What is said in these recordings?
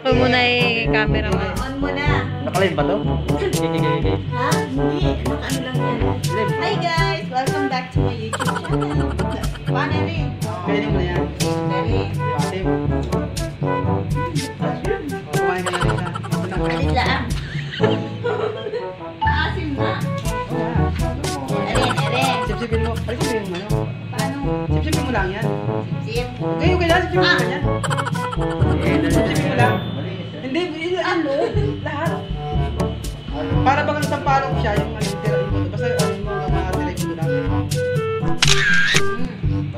Ako muna yung cameraman. On mo na. Nakalive ba to? Ha? Hindi. Ano lang yan. Hi guys! Welcome back to my YouTube channel. Paano rin? Pwede mo na yan. Asim. Kumain ka na rin na. Alit lang. Maasim na. Erin, Erin. Sipsipin mo. Ay, sipsipin mo ano? Paano? Sipsipin mo lang yan. Sip. Okay, okay lang. Sipsipin mo lang yan. Para bang ang sampalok siya, yung ano, tira. Basta ano mo, mga tira mo lang.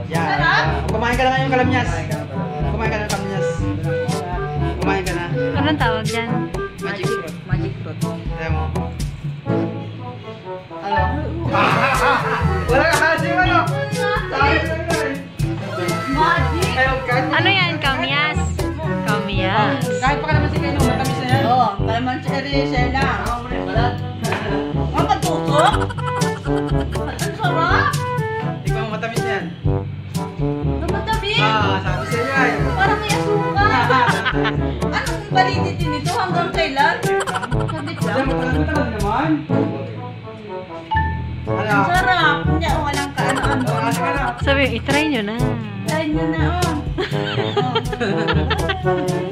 Yan. Sarap. Kumain ka na ngayon, kalamyas. Kumain ka na, kalamyas. Kumain ka na. Anong tawag dyan? Magic fruit. Magic fruit. Ayan mo. Ano? Wala ka kasi ano? Na eh. Magic? Ano yan? Kamyas? Kamyas. Kahit pa ka naman si Keno, matamis na yan. Oo. Kalaman si Erin, siya lang. Ang patutok? Ang sarap. Ikaw matamis yan. Namatabi. Ah, sabi sa iyo ay. Parang may asuka. Anong validity nito? Hanggang kailan? Sabit Alam lang. mo, talagang talaga naman. Ang sarap. Hindi ako walang kaano-ano. Oh, asa ka na? Sabi, itry nyo na. Try nyo na, oh.